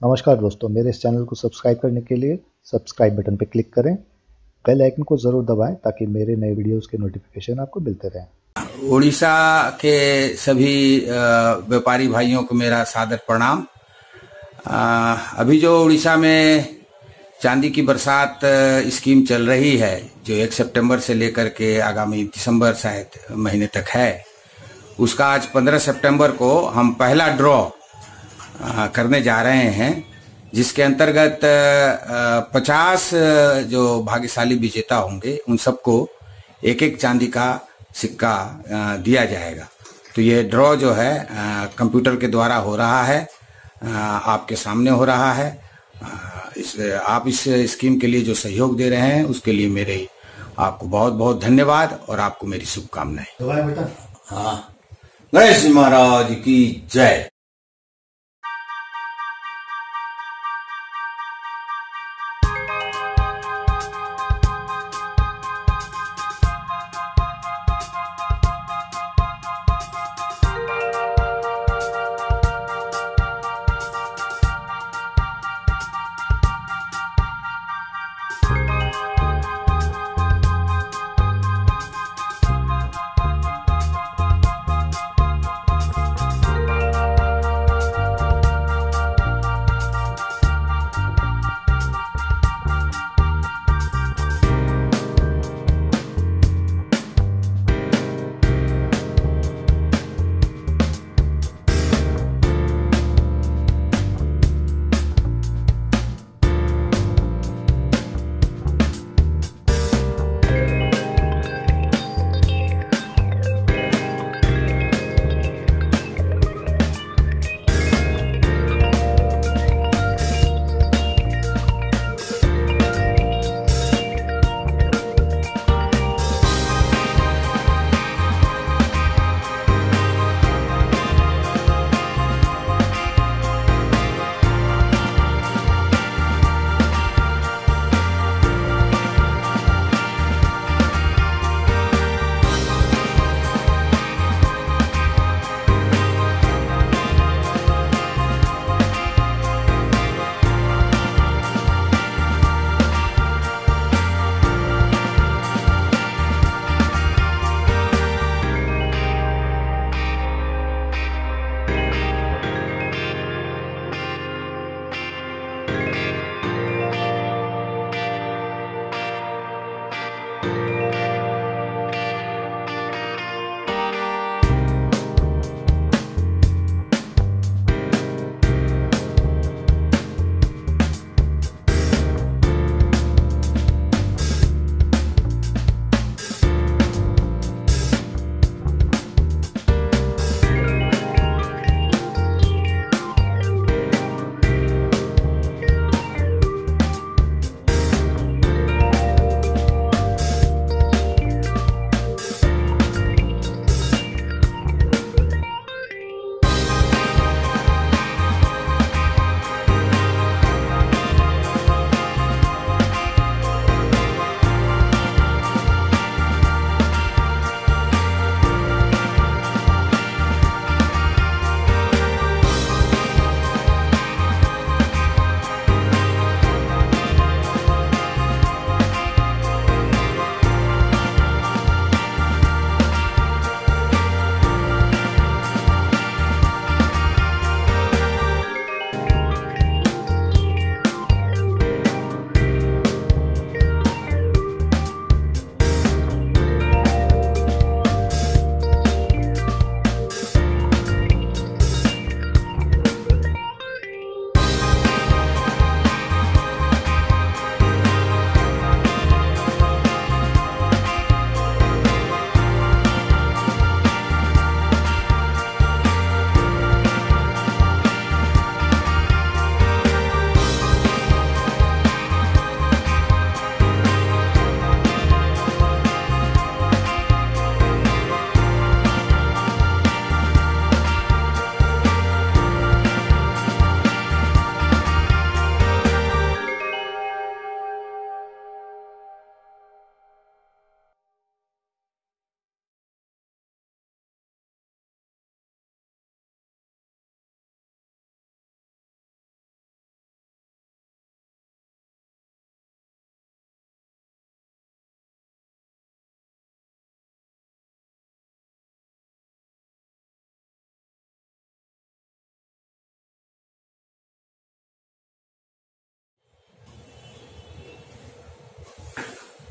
नमस्कार दोस्तों, मेरे इस चैनल को सब्सक्राइब करने के लिए सब्सक्राइब बटन पर क्लिक करें, बेल आइकन को ज़रूर दबाएँ ताकि मेरे नए वीडियोस के नोटिफिकेशन आपको मिलते रहें। उड़ीसा के सभी व्यापारी भाइयों को मेरा सादर प्रणाम। अभी जो उड़ीसा में चांदी की बरसात स्कीम चल रही है, जो एक सितंबर से लेकर के आगामी दिसंबर शायद महीने तक है, उसका आज 15 सितंबर को हम पहला ड्रॉ करने जा रहे हैं जिसके अंतर्गत पचास जो भाग्यशाली विजेता होंगे उन सबको एक एक चांदी का सिक्का दिया जाएगा। तो ये ड्रॉ जो है कंप्यूटर के द्वारा हो रहा है आपके सामने हो रहा है। इस आप इस स्कीम के लिए जो सहयोग दे रहे हैं उसके लिए मेरे आपको बहुत बहुत धन्यवाद और आपको मेरी शुभकामनाएँ। हाँ। गणेश महाराज की जय।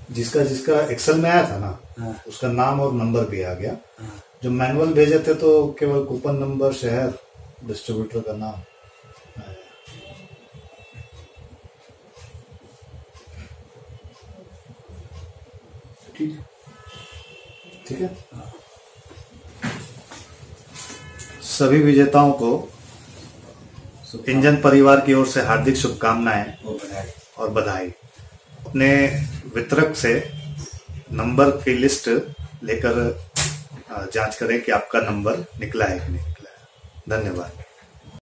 जिसका जिसका एक्सेल में आया था ना हाँ। उसका नाम और नंबर भी आ गया। हाँ। जो मैनुअल भेजे थे तो केवल कूपन नंबर शहर डिस्ट्रीब्यूटर का नाम। ठीक है। ठीक है? सभी विजेताओं को इंजन परिवार की ओर से हार्दिक शुभकामनाएँ और बधाई। अपने वितरक से नंबर की लिस्ट लेकर जाँच करें कि आपका नंबर निकला है कि नहीं निकला है। धन्यवाद।